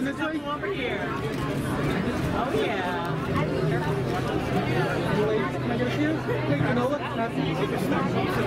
in this way? over here. Oh yeah. Can I get a few? Hey, granola?